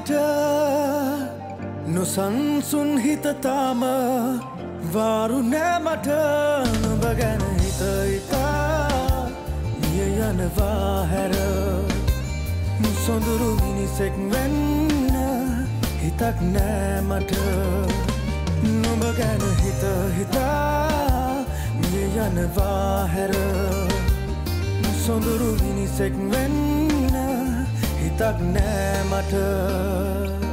විට නොසන්සුන් හිතතාම වාරු නෑමට නොබ ගැන හිත ඉතා මිය යනවා හැර. සොඳුරු මිනිසෙක් වෙන්න හිතක් නෑමට නොබ ගැන හිත හිතා. මිය යනවා හැර. සොඳුරු මිනිසෙක් වෙන්න හිතක් නෑමට තරුදෑස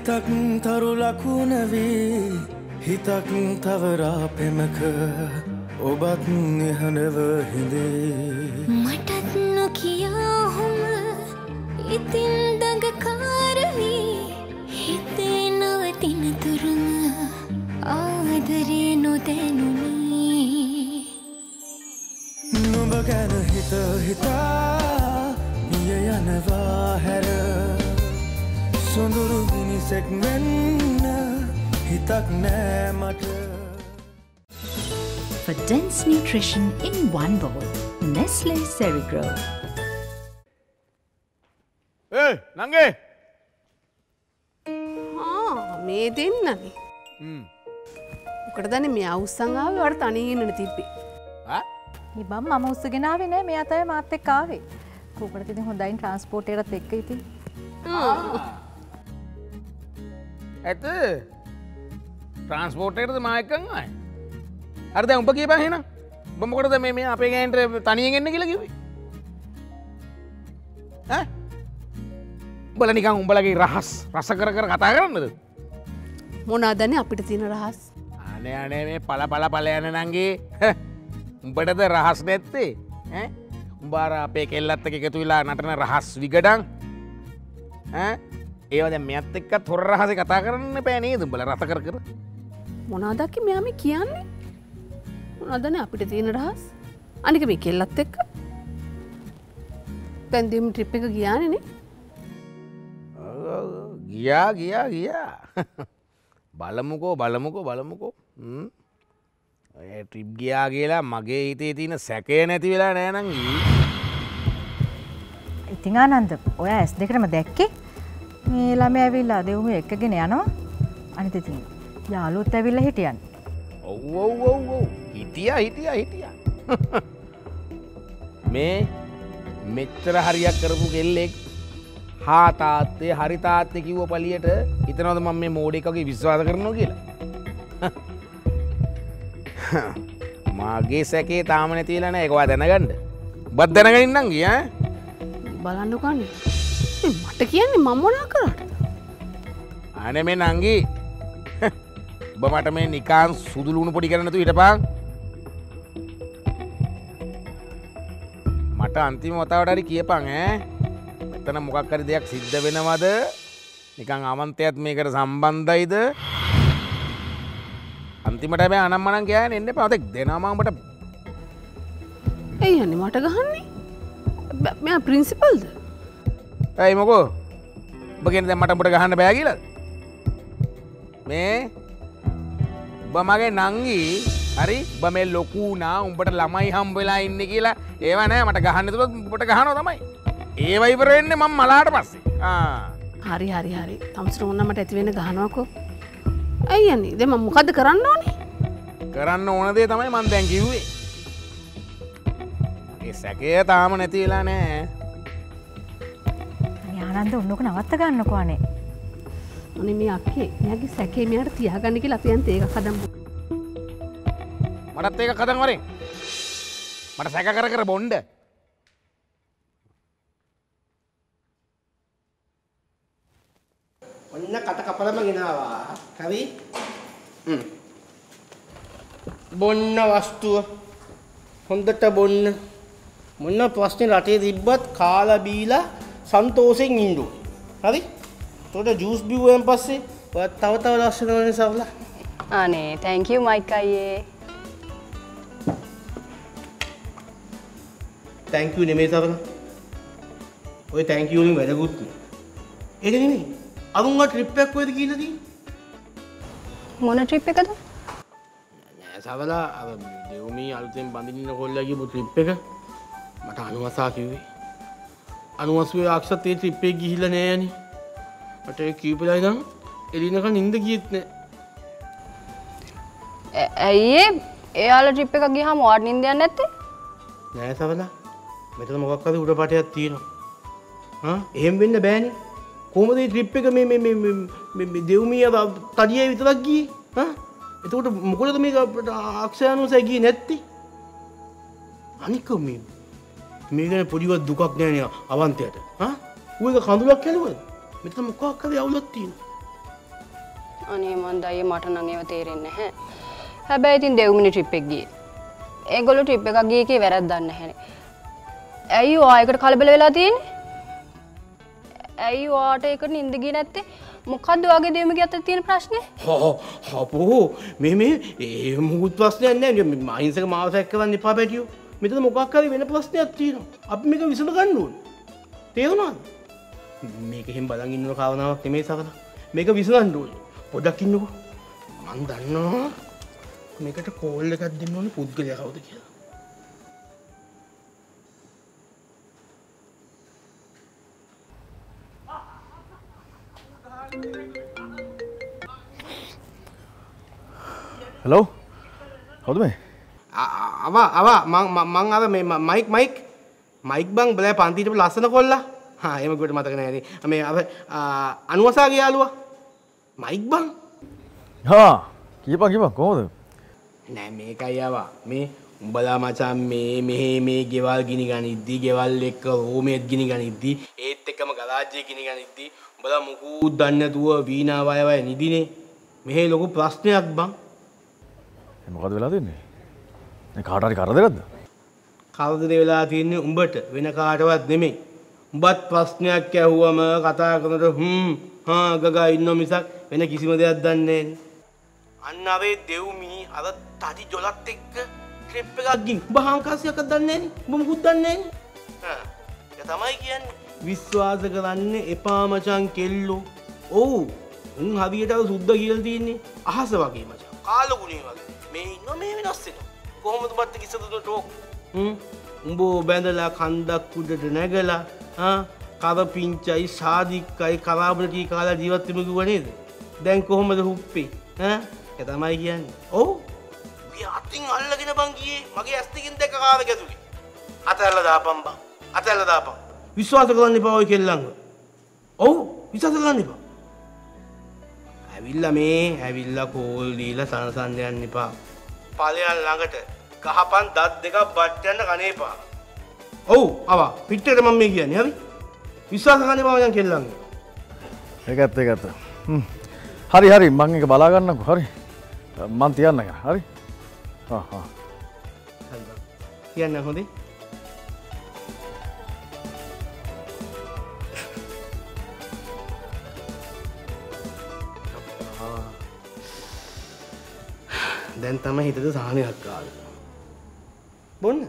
නෙතක් තරු ලකුණවී හිතක් තවරා පෙමක ඔබත් නිහඬව හිඳේ. මටත් නොකියාහොම ඉතින් දඟකාරවී හිතේ නවතින තුරුම ආදරේ නොදැනුනී. නුඹ ගැන හිත හිතා මිය යනවා හැර සොඳුරු මිනිසෙක් වෙන්න හිතක් නෑමට For dense nutrition in one bowl, Nestle Ceregrow. ඒ නංගේ මේ දෙන්නනේ මොකට දන මේ අවස්සංාව වට තනීන්නට තිබ්බේ ඉබම් මම උත්සගෙනාව නෑ මේ අතය මාත් එක් කාවේ කෝකට තිති හොඳයින් ට්‍රන්ස්පෝටේරත් එක්ක ඉති ඇත. ට්‍රන්ස්පෝර්ටේටද මායකං අය අර්ද උඹ කිය පහෙන බොමකොටද මේ මේ අපේ ගෑන්ට තනියගෙන්න්න කියල කිවේ උඹල නිකං උඹලගේ රහස් රස කර කර කතා කරන්නද? මොනාදන අපිට තියෙන රහස්? අනේ අනේ මේ පල පල පලයන නංගේ. උඹටද රහස් නැත්තේ? උඹාර අපේ කෙල්ලත්තක එකතු වෙලා නටන රහස් විගඩං ඒවද මෙත් එක්ක තොර රහස කතා කරන්න පෑනේ දුඹල රත කර කර. මොනාදක්කි මෙයාම කියන්නේ? මොනදන අපිට තියෙන රහස්? අනික මේ කෙල්ලත් එක්ක? පැන්දිම ට්‍රිප් එක ගියානනේ ගියා ගියා ගියා. බලමුකෝ බලමුකෝ බලමුකෝ. ට්‍රිප් ගියා කියලා මගේ හිතේ තියෙන සැකය නැති වෙලා නෑනං ඉතිං ආනන්ද ඔය ඇස් දෙකටම දැක්කේ මේ ළම ඇවිල්ලා දෙවුම එකගෙන යනවා. අනිතිතින් යාලුත් ඇවිල්ල හිටියන්. ඔව් ඔව් ඔව් ඔව්. හිටිය හිටිය හිටිය. මේ මෙච්චර හරියක් කරපු කෙල්ලෙක් හාතාත්තේ හරිතාත්තය කිව්ව පලියට හිතනවද මම මේ මෝඩ එකගේ විශ්වාස කරනවා කියලා? මාගේ සැකේ තාම නැතිලන එකවා දැනගණ්ඩ බත් දැනගඉන්නම් ගිය බලන්නකන්නේ මට කියන්නේ මම්මනා කරට? අන මේ නංගී. ඔබ මට මේ නිකාන් සුදුලුණු පොඩි කරනතු හිටපාන්. මට අන්තිම මොතාවටරි කියපං මෙතන මොකක්කරි දෙයක් සිද්ධ වෙනවද? නිකං අමන්තයත් මේකට සම්බන්ධයිද? අන්තිමට බෑ අනම්මනන් කියන්න එන්න පතෙක් දෙනමාමට ඇයි යන්න මට ගහන්නේ. මෙ ප්‍රින්සිපල්ද ඇයි මොකෝ? බගෙන දැ මටමට ගහන්න බෑ කියල? මේ? උබ මගේ නංගී? හරි? බ මේ ලොකුනා උඹට ළමයි හම් වෙලා ඉන්න කියලා. ඒවනෑ මට ගහන්න තුළ උඹට ගහනෝ තමයි. ඒවයිවරෙන්නේ මං මලාට පස්සේ. හරි හරි හරි. තමසට ඔන්නමට ඇතිවෙන ගහනුවකෝ. ඇයි යන්නේ? දෙම මොකද කරන්න ඕනේ? කරන්න ඕනදේ තමයි මන් දැන් කිව්වේ. සැකය තාම නැතිවෙලා නෑ ආනන්ද ඔන්නක නවත්ත ගන්නකවානේ අනේ මේ අක්කේ මෙයාගේ සැකේ මෙයාට තියාගන්න කියලා අපි යන් ඒක හදමු මටත් ඒක කතන් වරේ මට සැක කර කර බොන්්ඩ ඔන්න කට කපලම ගෙනවා. හ්ම්. බොන්න වස්තුව හොඳට බොන්න. මොන ප්‍රශ්නේ රටේ තිබ්බත් කාලා බීලා සන්තෝෂෙන් ඉන්න ඕනේ. හරි? එතකොට ජූස් බිව්වෙන් පස්සේ තව තව ලස්සන වෙන සවලා. අනේ තැංක යු මයික් අයියේ තැංක් යූ නෙමෙයි සවලා. ඔය තැංක් යූ වලින් වැඩකුත් නෑ. ඒක නෙමෙයි. අරුන්ව ට්‍රිප් එකක් කොහෙද කියලා තියෙන්නේ? මොන ට්‍රිප් එකද නෑ සවලා දෙව්මී අලුතෙන් බඳින්න කොල්ලා ගිහපු ට්‍රිප් එක මට අනුවසා කිව්වේ. අනුවසුවේ ආක්ෂත් එක ගිහිල්ලා නෑනේ. මට ඒ කීපලා ඉඳන් එළිනකන් නිින්ද ගියෙත් නෑ. ඇයිඒ එයාල ට්‍රිප් එක ගිහම වාඩ නින්දයන්න නැත්තේ නෑ සවලා මෙතන මොකක්ද උඩ පටයක් තියෙනවා. එහෙම වෙන්න බෑනේ. කොහොමද මේ ට්‍රිප් එක මේ මේ මේ මේ මේ දෙව්මිය තඩියේ විතරක්? හා? එතකොට මොකටද මේක අපිට අක්ෂයානුසයි ගියේ නැත්තේ? අනික මේ ගැන පොඩිවත් දුකක් නෑ නේ අවන්තයට. හා? ඌ එක කඳුලක් කැලුවද? මෙතන මොකක් හරි අවුලක් තියෙනවා. අනේ මන් දයේ මට නං ඒව තේරෙන්න හැ හැබැයි ඉතින් දෙව්මිනි ට්‍රිප් එක ගියේ ඒගොල්ලෝ ට්‍රිප් එකක් ගියේ එකේ වැරද්දක් නැහැනේ ඇයි ඔයායකට කලබල වෙලා තියෙන්නේ ඇයි ඔයාට ඒකට නින්ද ගියේ නැත්තේ මොකද්ද ඔයාගේ දෙව්මිගේ අතේ තියෙන ප්‍රශ්නේ හෝ හපෝ මේ මේ ඒ මුකුත් ප්‍රශ්නයක් නෑ මේ මහින්සක මාව සැක් කරන්න එපා පැටියෝ මෙතන මොකක් හරි වෙන ප්‍රශ්නයක් තියෙනවා. අපි මේක විසඳ ගන්න ඕනේ. තේරුණාද? මේක එහෙම බලන් ඉන්න කාරණාවක් නෙමෙයි සකලා මේක විසඳන්න ඕනේ. පොඩ්ඩක් ඉන්නකෝ. මං දන්නවා මේකට කෝල් එකක් දෙන්න ඕනේ පුද්ගලයා කවුද කියලා. හලෝ හොද මේ? අව අව මං අර මේ මයික් මයික් මයික් බං බලෑ පන්තිට ලස්සන කොල්ලා. හා එමකට මතක නෑන මේ අ අනුවසාගේ යාලුව මයික් බං? හා කියපා කිප කොහොද නෑ මේකයි අවා. මේ උඹලා මචන් මේ මෙහෙ මේ ගෙවල් ගිනි ගනිද්දි ගෙවල් එක්ක රෝමේත් ගිනි ගනිද්දි ඒත් එක්කම ගලාජ්ජය ගිනි ගනිද්දි උඹලා මුකුත් දන්නේ නැතුව වීණා වය වය නිදිනේ. මෙහෙ ලොකු ප්‍රශ්නයක් බං. මොකද වෙලා දෙන්නේ කාටරි කරදරද? කවදද වෙලා තියන්නේ උඹට. වෙන කාටවත් නෙමෙයි. උඹත් ප්‍රශ්නයක් ඇහුවම කතා කරනට හ්ම් හා ගගා ඉන්න මිසක් වෙන කිසිම දෙයක් දන්නේ නෑනේ. අන්න අවේ දෙව්මී අර තඩි ජොලත් එක්ක ට්‍රිප් එකක් ගින්. උඹ හාංකාසියක් දන්නේ නෑනේ. උඹ මුකුත් දන්නේ නෑනේ. හා ඒක තමයි කියන්නේ. විශ්වාස කරන්න එපා මචං කෙල්ලෝ. ඔව් උන් හදියට සුද්ද කියලා තියන්නේ අහස වගේ මචං. කාලගුණේ වගේ. මේ ඉන්න මේ වෙනස් වෙනවා කොහොමද බට්ට කිසදුන ටෝක් උඹෝ බැඳලා කන්දක් උඩට නැගලා කරපිංචයි සාධික්කයි කරාබටී කාලා ජීවත්තම කිවනේද දැන් කොහොමද හුප්පේ? එතමයි කියන්න. ඔවු. අතින් අල්ලගෙන බංගියේ මගේ ඇස්තිකින් දෙක කාර ගැතුලි අතැල්ල දාපම් බං. අතැල්ල දාපම් විශ්වාස කරන්න පවයි කෙල්ලංග ඔවු විශස කරන්න එපා. ඇවිල්ල මේ ඇවිල්ල කෝල් දීල සනසන්න යන්න එපා පලයන් ළඟට. කහපන් දත් දෙක බට්ටයන්න කනේපා ඔවු අවා පිට්ටට මම මේ කියන්නේ. හරි. විශ්වාස කන බවයන් කෙල්ලන්න ඒකත් ඒකත්ත හරි හරි. මං එක බලාගන්නකු හරි. මන් තියන්න එක. හරි. කියන්න හොඳේ දැන් තම හිතද සහනයක් කාල බොන්න.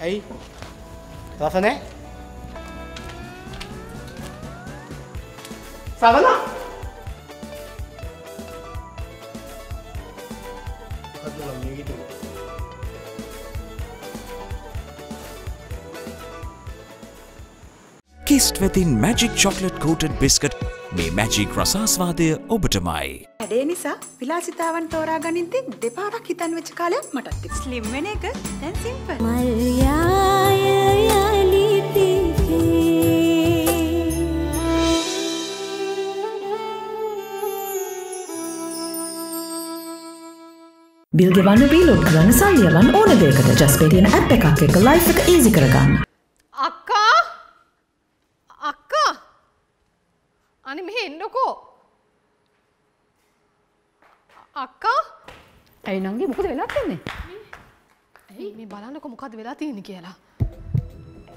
ඇයි? රස නෑ සවලා කිස්ට් වෙතින් මැජික් චොක්ලට් කෝටඩ් බිස්කට් මේ මැජික් රසාස්වාදය ඔබටමයි. වැඩේ නිසා විලාසිතාවන් තෝරා ගනිද්දි දෙපාරක් හිතන් වෙච්ච කාලයක් මටත් ස්ලිම් වෙන එක දැන් සිම්පල්. බිල් ගෙවන්න බීලෝඩ් කරන්න සල්ලියවන් ඕන දෙයකට ජස්පේටියන ඇප් එකක් එක ලයිෆ් එක ඊසි කරගන්න. අක්කා? ඇයි නංගේ මොකද වෙලා තියන්නේ? ඇයි? මේ බලන්නක මොකද වෙලා තියෙන කියලා.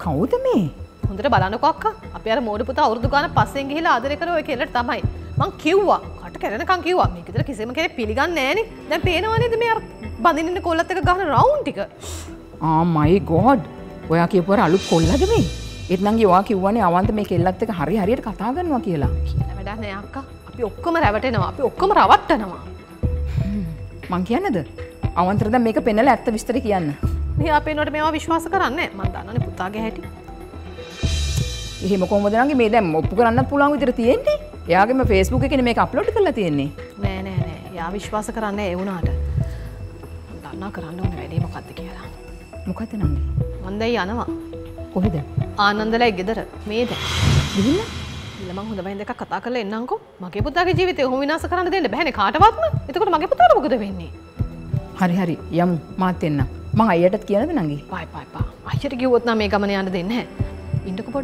කවුද මේ? හොඳට බලන්නකො අක්කා. අපි අර මෝඩ පුතා අවුරුදු ගාන පස්සෙන් ගිහිලා ආදරය කරේ ඔය කෙල්ලට තමයි. මං කිව්වා කට කැරෙනකන් කිව්වා. මේක විතර කිසිම කෙනෙක් පිළිගන්නේ නෑනේ දැන් පේනවා නේද මේ අර බඳින්න ඉන්න කොල්ලත් එක ගහන රවුන්ඩ් ටික? ආ මයි ගෝඩ් ඔයා කියපුවර අලුත් කොල්ලද මේ? ඒත් නංගි ඔයා කිව්වනේ අවන්ත මේ කෙල්ලත් එක්ක හරි හරියට කතා කරනවා කියලා. කියලා වැඩක් නෑ අක්කා. අපි ඔක්කොම රැවටෙනවා. අපි ඔක්කොම රවට්ටනවා මං කියන්නද? අවන්තර දැන් මේක පෙන්නලා ඇත්ත විස්තර කියන්න. මේ අපේ නෝට මේවා විශ්වාස කරන්නේ මං දන්නනේ පුතාගේ හැටි. එහෙම කොහොමද නංගි? මේ දැන් ඔප්පු කරන්න පුළුවන් විදිහට තියෙන්නේ? එයාගේම Facebook එකේ මේක අප්ලෝඩ් කරලා තියෙන්නේ. නෑ නෑ නෑ. යා විශ්වාස කරන්නේ ඒ වුණාට. දන්නා කරන්න ඕනේ වැඩේ මොකද්ද කියලා. මොකද නංගි? මන් දැන් යනවා. කොහෙද? ආනන්දලයි ගෙදර. මේ දැන්. ගිහිල්ලා ඊළඟ හොඳ බයින් දෙකක් කතා කරලා එන්නම්කෝ. මගේ පුතාගේ ජීවිතය ඔහොම විනාශ කරන්න දෙන්න බෑනේ කාටවත්ම එතකොට මගේ පුතාට මොකද වෙන්නේ? හරි හරි. යමු. මාත් එන්න. මං අයියටත් කියනද නංගි පයි පයි පා අයියට කිව්වොත් නම් මේ ගමන යන්න දෙන්නේ නැහැ. ඉන්නකෝ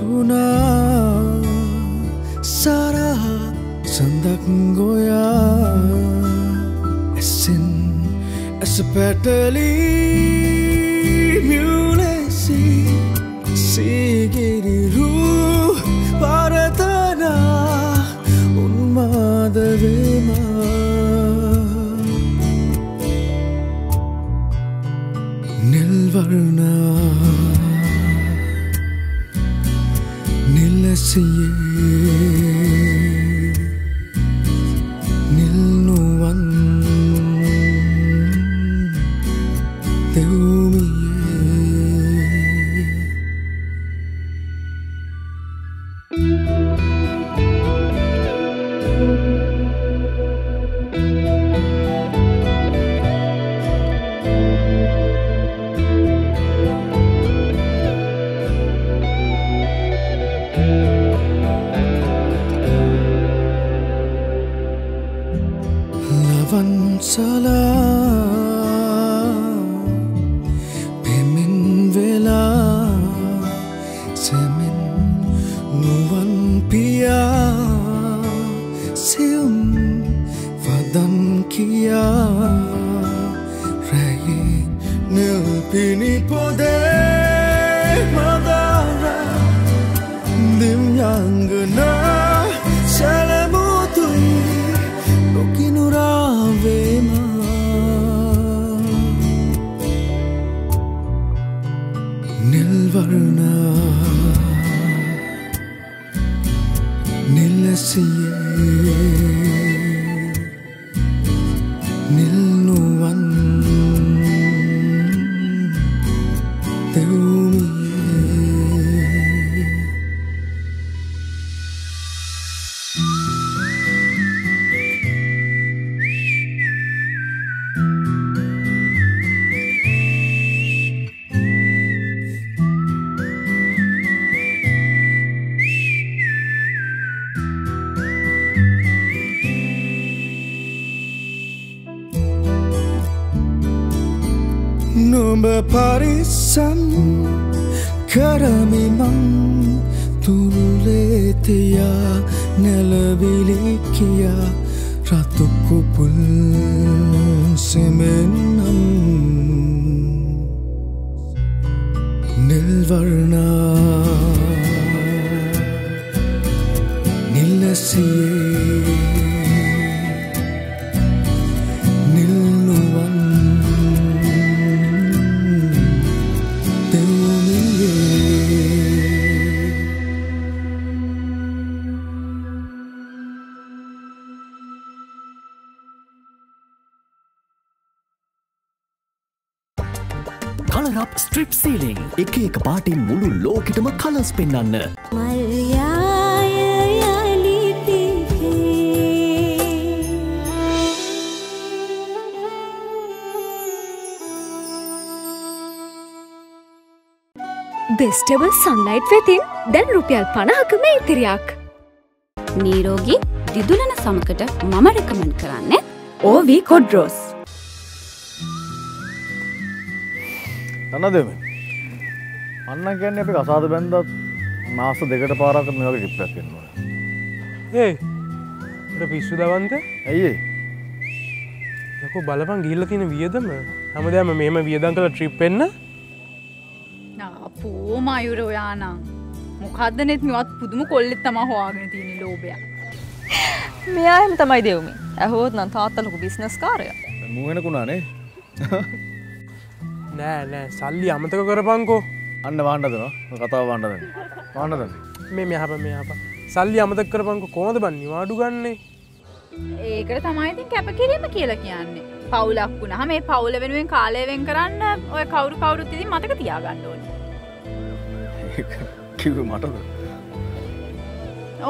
ස්්‍රැවටුනා සරහ සඳක් ගොයා ඇසින් ඇස පැටලී මියලෙසි සීගිරිරු කියා රැයි නිල්පිනි පොදේ දෙව්මියේ മൗനം തുരുളേത്തിയ നിലവിളിക്കിയ റത്തുക്കു പുൽസിമെന്നം നിൽവർണ നിലസിയേ ස්ට්‍රිප් සීලිං එක එක පාටින් මුළු ලෝකෙටම කලස් පෙන්වන්න. බෙස්ටබල් සන්ලයිට් වෙතින් දැන් රුපියල් පණහකම ඉතිරියක්. නීරෝගී දිදුලන සමකට මම රෙකමෙන්ඩ් කරන්න ඕවී කොඩ්රෝස්. අන්නදම අන්න ගැන්න අපි කසාද බැන්දත් මාස දෙකට පාරකට මෙවගේ කිප්පයක් කෙන්නවා ඒ පිස්සු දවන්ත ඇයි යකෝ බලපන් ගිල්ල තියෙන වියදම. හැමදෑම මෙම වියදන් කළ ට්‍රිප් එන්න. අපෝ මයුර ඔයානම් මොකක්ද නෙත් මෙවත් පුදුම කොල්ලෙත් තම හවාගෙන තියෙන ලෝබය මෙයාම තමයි දෙවමි. ඇහෝත් නම් තාත්තලකු බිස්නස් කාරය. මුවෙනකුණානේ නෑ නෑ. සල්ලි අමතක කරපංකෝ අන්න වාණ්ඩදන කතාව වණ්ඩද වාණ්ඩද මේ මෙහප මෙහප සල්ලි අමතක කරපංක කොමද බන්නේ වාඩු ගන්නේ? ඒකට තමයිතින් කැපකිරීම කියලා කියන්නේ. පවුලක් වුණහ මේ පවුල වෙනුවෙන් කාලයවෙන් කරන්න ඔය කවරු කවුරුත් ඉතින් මතක තියාගන්න ඕන. කිව මටද?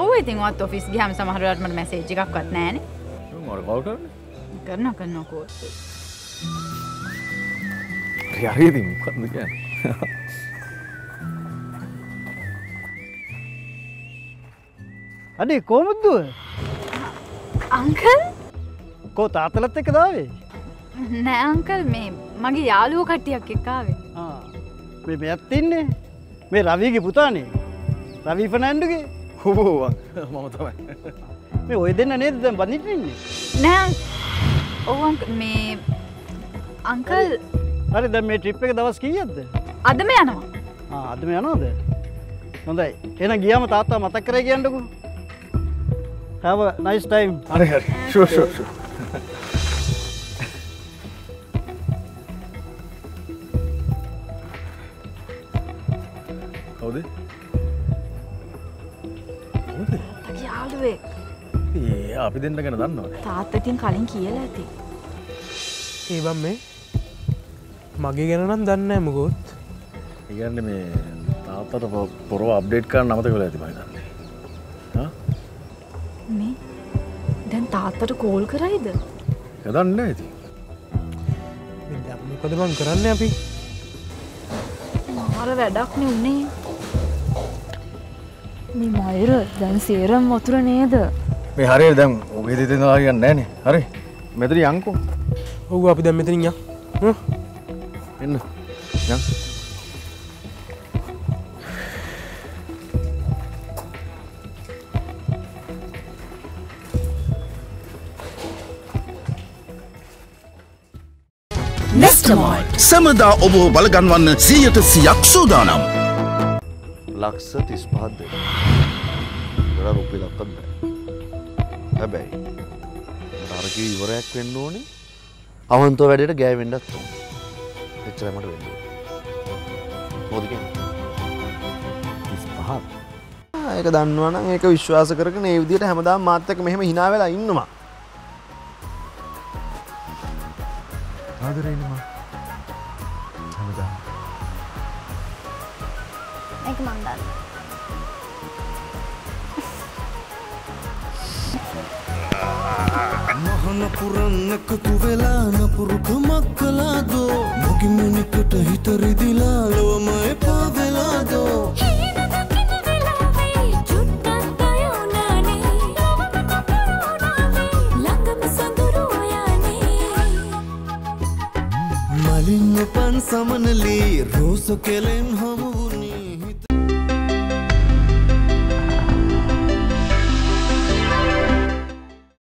ඔව ඉතින්වත් ඔෆිස් ගහම සමහරුවටමට මැසේජ් එකක්වත් නෑන. මට කව් කරන කරන කරන්නකෝ හරිදී මොකක්ද කියන්න අඩේ කෝමුද්දුව අංකල් කෝ තාතලත් එක දාවේ නෑ අංකල් මේ මගේ යාලුව කට්ටියක් එක්කාවේ මේ මෙත් ඉන්නේ මේ රවීගේ පුතානේ රවී ෆනෑන්ඩුගේ හෝ මම තමයි මේ ඔය දෙන්න නේද දැන් බඳිටන්නේ නෑ ඔව මේ අංකල් හරි දැන් මේ ට්‍රිප් එක දවස් කීයක්ද? අදම යනවා. අදම යනවාද? හොඳයි. එන ගියාම තාත්තා මතක් කරේ කියන්නකෝ. Have a nice time. හරි හරි. ෂුවර් ෂුවර් ෂුවර් කවුද යාළුවේ ඒ අපි දෙන්න ගැන දන්නවා තාත්තටින් කලින් කියලා ඇති ඒබම් මේ මගේ ගැනනම් දන්න ඇමකොත් ඉගන්න මේ තාත්තට පොරව අප්ඩේට් කරන්න අමත කළ ඇති මයිතන්නේ මේ දැන් තාත්තට කෝල් කරයිද? යදන්න ඇති මොකද බං කරන්න අපි? මාර වැඩක්න උන්නේ මේ මයුර දැන් සේරම් වතුර නේද? මේ හරි දැම් ඔගේ දෙතවා කියන්න නෑනේ හරි. මෙතර යංකෝ ඔහු අපි දැම් මෙතරින් ය යන් සැමදා ඔබ බලගන්වන්න සීයට සියක් සූදානම්. ලක්ෂ තිස්පහත් දෙ ගඩ රුපි ලක්කත් බෑ. හැබැයි තරක ඉවරයක් වෙන්න ඕනේ. අවන්තෝ වැඩට ගෑවෙන්ඩත් එච්චරමට වෙන්න පහත් ඒක දන්නවන ඒක විශ්වාස කරන ඒ විදිට හැමදා මාත්තක මෙහෙම හිනාවෙලා ඉන්නවා. ආදරෙනවා හැමදා ඒක මං දන්න මහන පුරන්න එකතු වෙලා නපුරුකමක් කලාදෝ මොගිමනිකට හිතරිදිලා ලොවම එපා වෙලාදෝ මලින්න පන් සමනලී රෝස කෙලෙන් හමුවුර